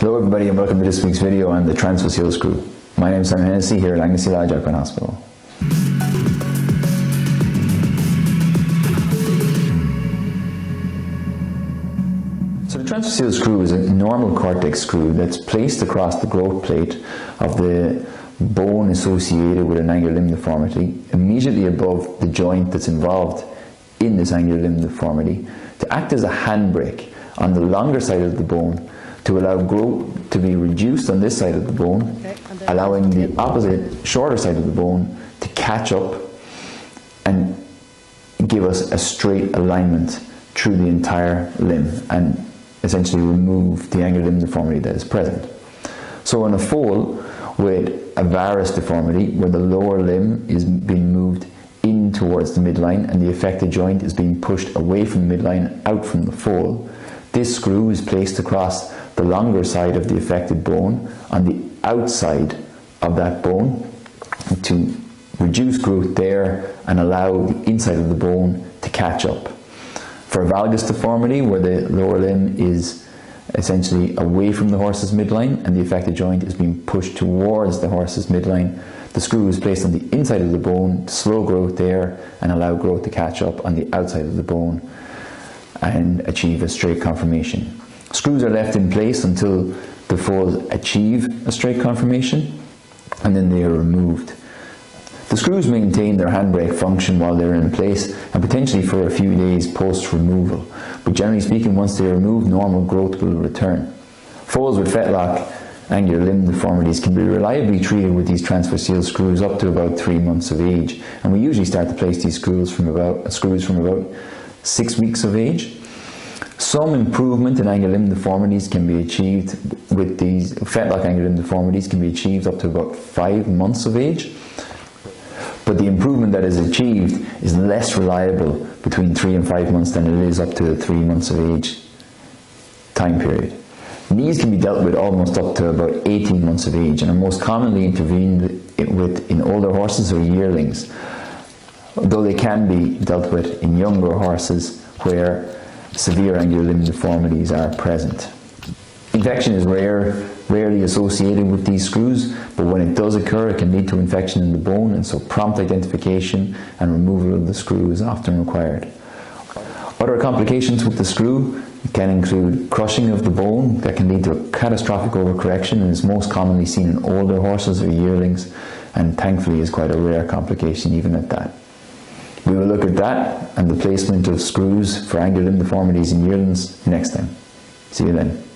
Hello everybody and welcome to this week's video on the transphyseal screw. My name is Simon Hennessy here at Anglesey Lodge Equine Hospital. So the transphyseal screw is a normal cortex screw that's placed across the growth plate of the bone associated with an angular limb deformity immediately above the joint that's involved in this angular limb deformity to act as a handbrake on the longer side of the bone to allow growth to be reduced on this side of the bone, okay, allowing the opposite, shorter side of the bone to catch up and give us a straight alignment through the entire limb and essentially remove the angular limb deformity that is present. So in a foal with a varus deformity, where the lower limb is being moved in towards the midline and the affected joint is being pushed away from the midline out from the foal, this screw is placed across the longer side of the affected bone on the outside of that bone to reduce growth there and allow the inside of the bone to catch up. For valgus deformity, where the lower limb is essentially away from the horse's midline and the affected joint is being pushed towards the horse's midline, the screw is placed on the inside of the bone to slow growth there and allow growth to catch up on the outside of the bone and achieve a straight conformation. Screws are left in place until the foals achieve a straight conformation and then they are removed. The screws maintain their handbrake function while they're in place and potentially for a few days post removal, but generally speaking once they are removed normal growth will return. Foals with fetlock angular limb deformities can be reliably treated with these transphyseal screws up to about three months of age and we usually start to place these screws from about, screws from about six weeks of age some improvement in angular limb deformities can be achieved with these fetlock angular limb deformities can be achieved up to about five months of age. But the improvement that is achieved is less reliable between three and five months than it is up to the three months of age time period. These can be dealt with almost up to about 18 months of age and are most commonly intervened with in older horses or yearlings, though they can be dealt with in younger horses where severe angular limb deformities are present. Infection is rare, rarely associated with these screws, but when it does occur, it can lead to infection in the bone, and so prompt identification and removal of the screw is often required. Other complications with the screw can include crushing of the bone that can lead to a catastrophic overcorrection and is most commonly seen in older horses or yearlings, and thankfully is quite a rare complication even at that. We will look at that and the placement of screws for angular deformities in yearlings next time. See you then.